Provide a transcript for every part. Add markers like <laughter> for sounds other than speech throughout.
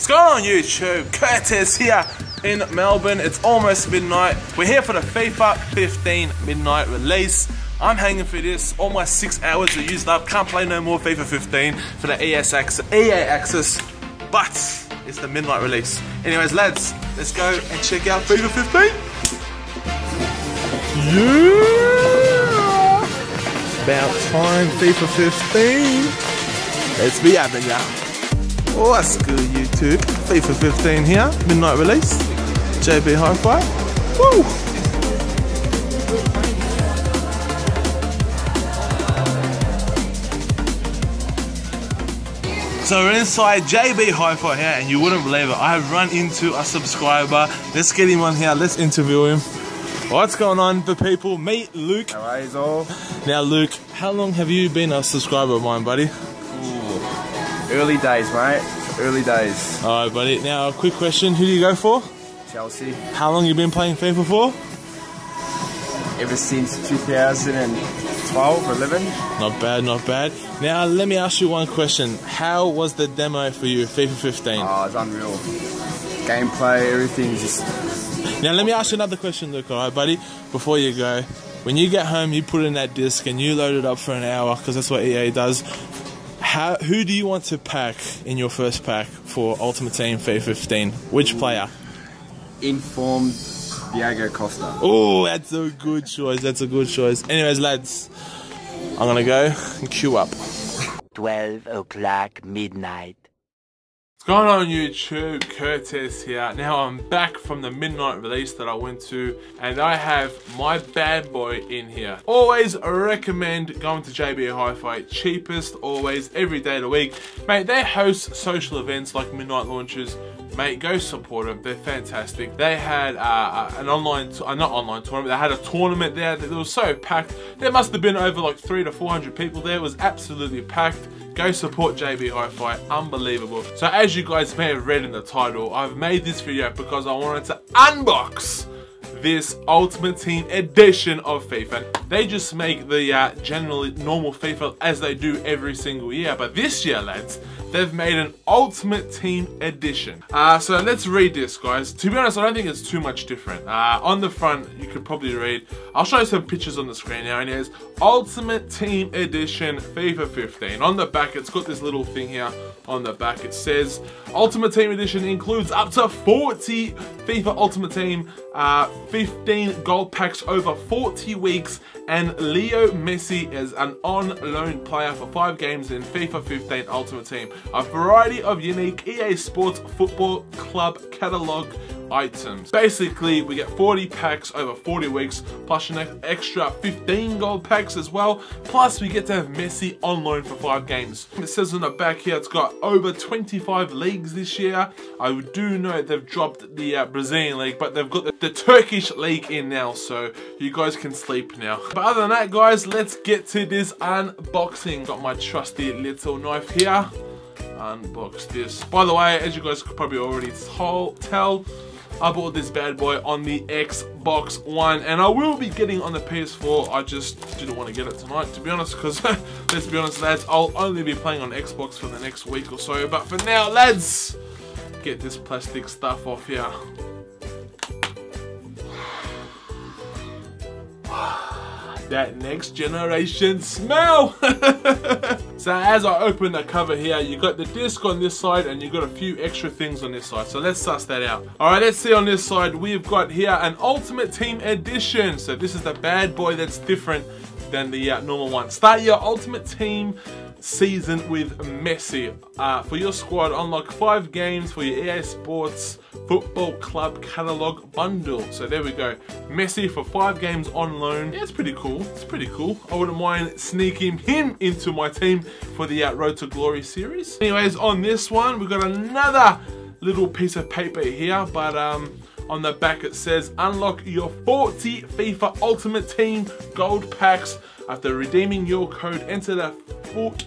What's going on YouTube? Curtis here in Melbourne. It's almost midnight. We're here for the FIFA 15 midnight release. I'm hanging for this. All my six hours are used up. Can't play no more FIFA 15 for the ES access, EA access. But it's the midnight release. Anyways, lads, let's go and check out FIFA 15. Yeah! About time, FIFA 15. Let's be having ya. that's good, YouTube? FIFA 15 here, midnight release. JB Hi-Fi. Woo! So we're inside JB Hi-Fi here, and you wouldn't believe it. I have run into a subscriber. Let's get him on here. Let's interview him. What's going on, the people? Meet Luke. You all? Now, Luke, how long have you been a subscriber of mine, buddy? Early days, mate. Early days. All right, buddy. Now, a quick question: Who do you go for? Chelsea. How long you been playing FIFA for? Ever since 2012, or 11. Not bad, not bad. Now, let me ask you one question. How was the demo for you, FIFA 15? Oh, it's unreal. Gameplay, everything's just. Now, let me ask you another question, Luke, alright, buddy? Before you go, when you get home, you put in that disc and you load it up for an hour, because that's what EA does. How, who do you want to pack in your first pack for Ultimate Team FIFA 15? Which player? Informed Diego Costa. Oh, that's a good choice. That's a good choice. Anyways, lads, I'm gonna go and queue up. 12 o'clock midnight. What's going on YouTube? Curtis here. Now I'm back from the midnight release that I went to and I have my bad boy in here. Always recommend going to JB Hi-Fi. Cheapest always, every day of the week. Mate, they host social events like midnight launches. Mate, go support them. They're fantastic. They had uh, an online, uh, not online tournament, they had a tournament there that was so packed. There must have been over like three to 400 people there. It was absolutely packed. Go support JB Hi-Fi, unbelievable. So as you guys may have read in the title, I've made this video because I wanted to unbox this Ultimate Team edition of FIFA. They just make the uh, generally normal FIFA as they do every single year, but this year, lads, they've made an Ultimate Team edition. Uh, so let's read this, guys. To be honest, I don't think it's too much different. Uh, on the front, you could probably read, I'll show you some pictures on the screen now, and it's Ultimate Team Edition FIFA 15. On the back, it's got this little thing here on the back. It says, Ultimate Team Edition includes up to 40 FIFA Ultimate Team, uh, 15 gold packs over 40 weeks, and Leo Messi is an on-loan player for 5 games in FIFA 15 Ultimate Team. A variety of unique EA Sports Football Club catalogue items. Basically, we get 40 packs over 40 weeks, plus an extra 15 gold packs as well. Plus, we get to have Messi on loan for 5 games. It says on the back here, it's got over 25 leagues this year. I do know they've dropped the uh, Brazilian league, but they've got the, the Turkish league in now, so you guys can sleep now. But other than that, guys, let's get to this unboxing. Got my trusty little knife here. Unbox this. By the way, as you guys could probably already tell, I bought this bad boy on the Xbox One and I will be getting on the PS4. I just didn't want to get it tonight to be honest because <laughs> let's be honest lads, I'll only be playing on Xbox for the next week or so. But for now lads, get this plastic stuff off here. That next generation smell. <laughs> so as I open the cover here, you got the disc on this side and you got a few extra things on this side. So let's suss that out. All right, let's see on this side, we've got here an Ultimate Team Edition. So this is the bad boy that's different than the uh, normal one. Start your Ultimate Team season with Messi. Uh, for your squad, unlock five games for your EA Sports Football Club Catalog Bundle. So there we go. Messi for five games on loan. Yeah, it's pretty cool. It's pretty cool. I wouldn't mind sneaking him into my team for the uh, Road to Glory series. Anyways, on this one, we've got another little piece of paper here, but um, on the back it says unlock your 40 FIFA Ultimate Team gold packs after redeeming your code enter the foot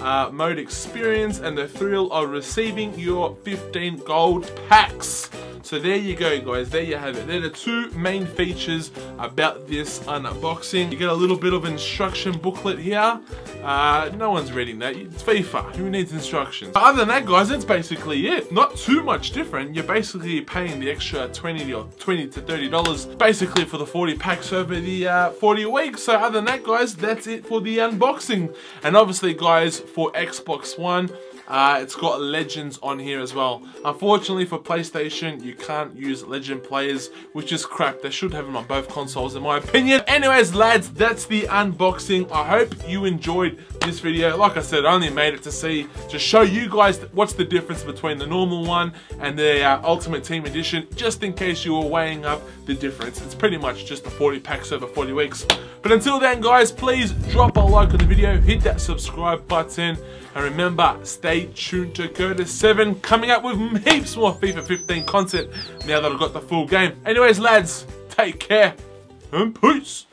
uh, mode experience and the thrill of receiving your 15 gold packs. So there you go, guys. There you have it. They're the two main features about this unboxing. You get a little bit of instruction booklet here. Uh, no one's reading that. It's FIFA. Who needs instructions? But other than that, guys, that's basically it. Not too much different. You're basically paying the extra 20 or 20 to 30 dollars basically for the 40 packs over the uh, 40 weeks. So other than that, guys, that's it for the unboxing. And obviously, guys, for Xbox One, uh, it's got Legends on here as well. Unfortunately for PlayStation, you can't use Legend players, which is crap. They should have them on both consoles in my opinion. Anyways, lads, that's the unboxing. I hope you enjoyed this video. Like I said, I only made it to see, to show you guys what's the difference between the normal one and the uh, Ultimate Team Edition, just in case you were weighing up the difference. It's pretty much just the 40 packs over 40 weeks. But until then, guys, please drop a like on the video, hit that subscribe button, and remember, stay tuned to Curtis7 coming up with heaps more FIFA 15 content now that I've got the full game. Anyways, lads, take care and peace.